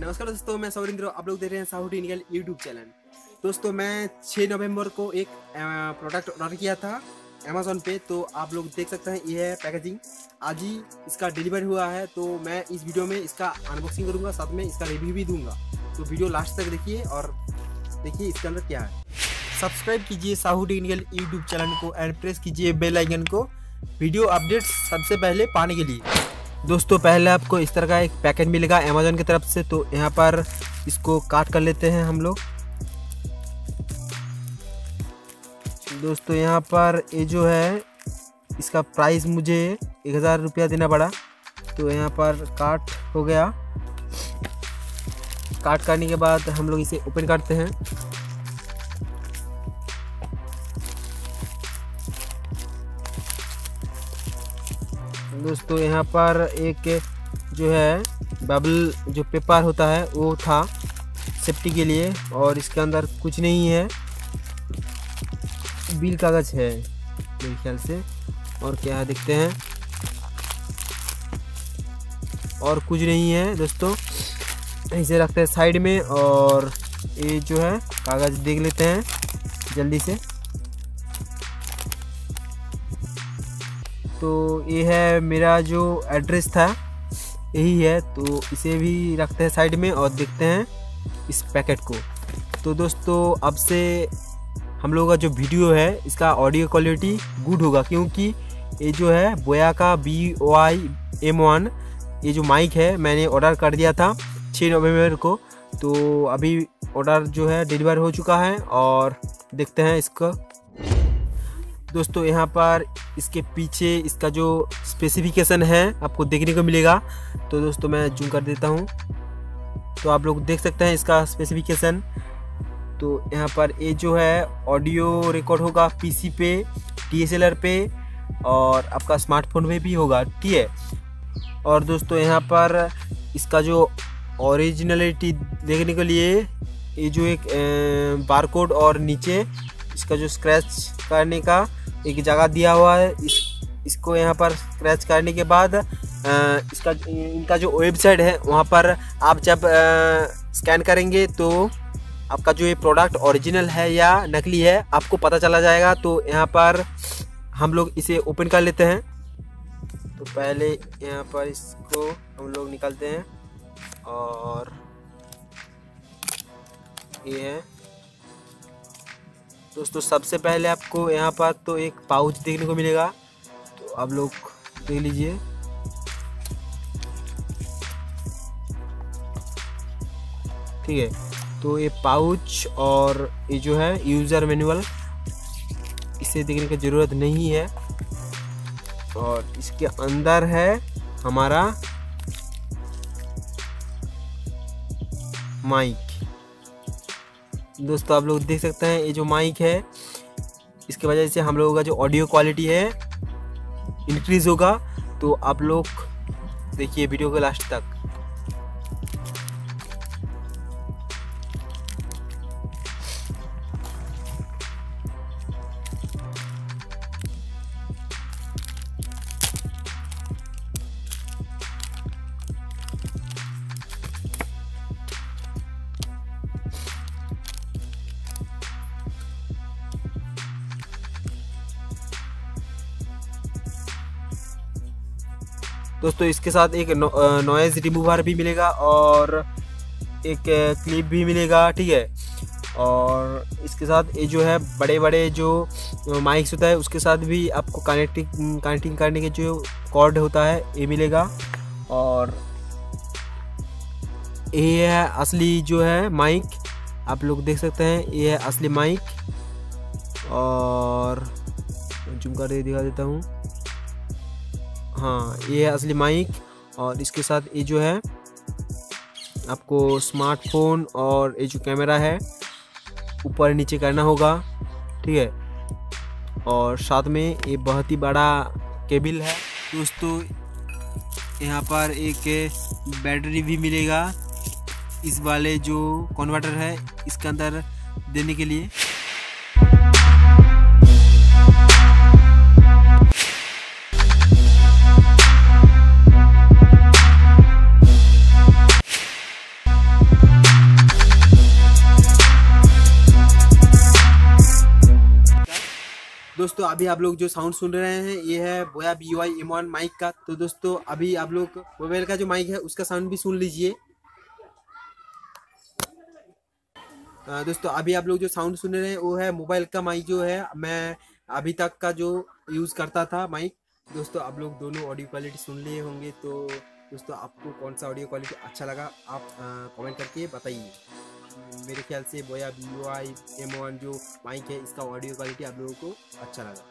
नमस्कार दोस्तों, मैं सौरिंद्र, आप लोग देख रहे हैं साहू टेक्निकल यूट्यूब चैनल दोस्तों, मैं 6 नवंबर को एक प्रोडक्ट ऑर्डर किया था अमेजोन पे तो आप लोग देख सकते हैं, ये है पैकेजिंग आज ही इसका डिलीवर हुआ है तो मैं इस वीडियो में इसका अनबॉक्सिंग करूँगा, साथ में इसका रिव्यू भी दूँगा। तो वीडियो लास्ट तक देखिए और देखिए इसके अंदर क्या है। सब्सक्राइब कीजिए साहू टेक्निकल यूट्यूब चैनल को एंड प्रेस कीजिए बेल आइकन को। वीडियो अपडेट्स सबसे पहले पाने के लिए। दोस्तों, पहले आपको इस तरह का एक पैकेट मिलेगा अमेजोन की तरफ़ से तो यहाँ पर इसको काट कर लेते हैं हम लोग। दोस्तों, यहाँ पर ये जो है, इसका प्राइस मुझे एक हज़ार रुपया देना पड़ा तो यहाँ पर काट हो गया। काट करने के बाद हम लोग इसे ओपन करते हैं। दोस्तों, यहाँ पर एक जो है बबल जो पेपर होता है, वो था सेफ्टी के लिए और इसके अंदर कुछ नहीं है। बिल कागज़ है, मेरे ख्याल से। और क्या है, देखते हैं। और कुछ नहीं है, दोस्तों। इसे रखते हैं साइड में और ये जो है कागज़ देख लेते हैं, जल्दी से। तो ये है मेरा जो एड्रेस था, यही है। तो इसे भी रखते हैं साइड में और देखते हैं इस पैकेट को। तो दोस्तों, अब से हम लोगों का जो वीडियो है, इसका ऑडियो क्वालिटी गुड होगा, क्योंकि ये जो है बोया का B O I M one ये जो माइक है, मैंने ऑर्डर कर दिया था छः नवंबर को। तो अभी ऑर्डर जो है डिलीवर हो चुका है और देखते हैं इसका। दोस्तों, यहाँ पर इसके पीछे इसका जो स्पेसिफिकेशन है, आपको देखने को मिलेगा। तो दोस्तों, मैं जूम कर देता हूँ। तो आप लोग देख सकते हैं इसका स्पेसिफिकेशन तो यहाँ पर ये जो है ऑडियो रिकॉर्ड होगा पीसी पे डीएसएलआर पे और आपका स्मार्टफ़ोन में भी होगा, ठीक है? और दोस्तों, यहाँ पर इसका जो ओरिजिनलिटी देखने के लिए ये जो एक बारकोड और नीचे इसका जो स्क्रैच करने का एक जगह दिया हुआ है। इस, इसको यहाँ पर स्क्रैच करने के बाद इसका इनका जो वेबसाइट है, वहाँ पर आप जब स्कैन करेंगे तो आपका जो ये प्रोडक्ट ओरिजिनल है या नकली है, आपको पता चला जाएगा। तो यहाँ पर हम लोग इसे ओपन कर लेते हैं। तो पहले यहाँ पर इसको हम लोग निकालते हैं और ये है। दोस्तों, सबसे पहले आपको यहाँ पर तो एक पाउच देखने को मिलेगा। तो आप लोग देख लीजिए। ठीक है तो ये पाउच और ये जो है यूज़र मैनुअल, इसे देखने की ज़रूरत नहीं है। और इसके अंदर है हमारा माइक। दोस्तों, आप लोग देख सकते हैं ये जो माइक है, इसके वजह से हम लोगों का जो ऑडियो क्वालिटी है इंक्रीज़ होगा। तो आप लोग देखिए वीडियो को लास्ट तक। दोस्तों, इसके साथ एक नॉइज़ रिमूवर भी मिलेगा और एक क्लिप भी मिलेगा, ठीक है? और इसके साथ ये जो है बड़े बड़े जो माइक्स होता है, उसके साथ भी आपको कनेक्टिंग कनेक्टिंग करने के जो कॉर्ड होता है, ये मिलेगा। और ये है असली जो है माइक आप लोग देख सकते हैं, ये है असली माइक और जूम कर दिखा देता हूँ। हाँ ये है असली माइक और इसके साथ ये जो है आपको स्मार्टफ़ोन और ये जो कैमरा है, ऊपर नीचे करना होगा, ठीक है? और साथ में ये बहुत ही बड़ा केबल है। दोस्तों, यहाँ पर एक बैटरी भी मिलेगा इस वाले जो कन्वर्टर है, इसके अंदर देने के लिए। दोस्तों, अभी आप लोग जो साउंड सुन रहे हैं, ये है बोया बी वाई एम माइक का। तो दोस्तों, अभी आप लोग मोबाइल का जो माइक है, उसका साउंड भी सुन लीजिए। दोस्तों, अभी आप लोग जो साउंड सुन रहे हैं, वो है मोबाइल का माइक जो है, मैं अभी तक का जो यूज़ करता था माइक दोस्तों, आप लोग दोनों ऑडियो क्वालिटी सुन लिए होंगे तो दोस्तों, आपको कौन सा ऑडियो क्वालिटी अच्छा लगा, आप कमेंट करके बताइए। मेरे ख्याल से Boya V O I M one जो माइक है, इसका ऑडियो क्वालिटी आप लोगों को अच्छा लगा।